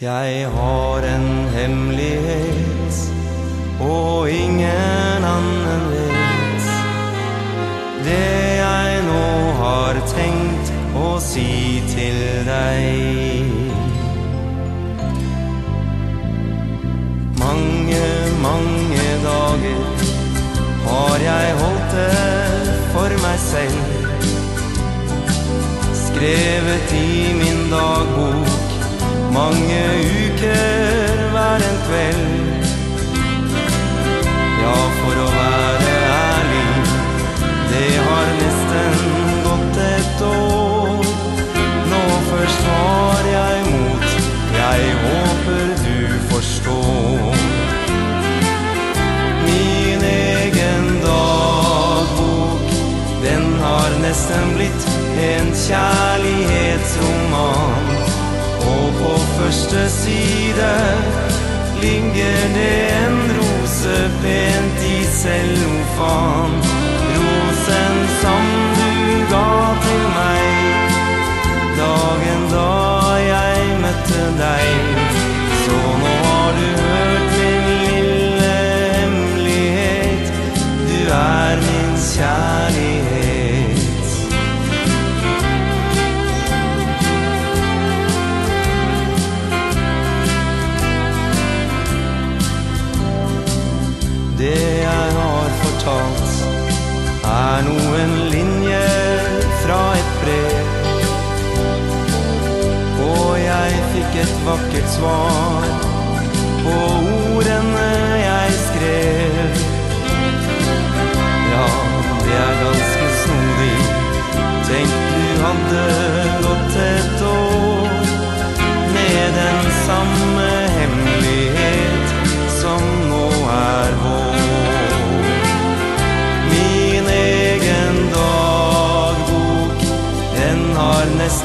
Jeg har en hemmelighet, og ingen annen vet. Det jeg nå har tenkt å si til deg. Mange, mange dager har jeg holdt det for meg selv. Skrevet i min dagbok mange uker hver en kveld. Ja, for å være ærlig, det har nesten gått et år. Nå først har jeg mot, jeg håper du forstår. Min egen dagbok, den har nesten blitt en kjærlighetsroman. Og på første side ligger det en rose pent i cellofan. Det jeg har fortalt, er noen linjer fra et brev. Og jeg fikk et vakkert svar på ordene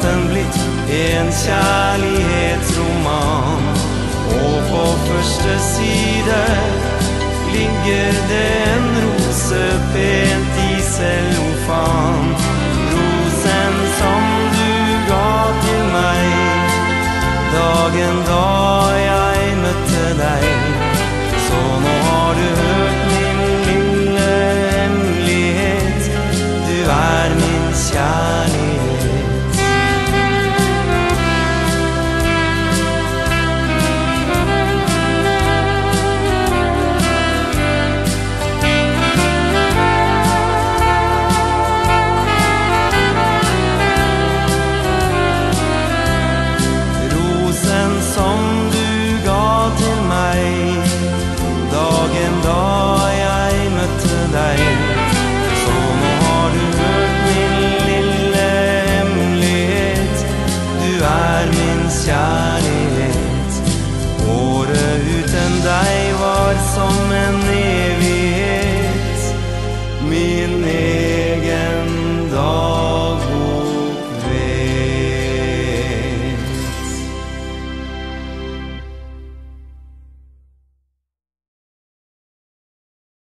nesten blitt en kjærlighetsroman. Og på første side ligger det en rose pent i cellofan. Rosen som du ga til meg dagen da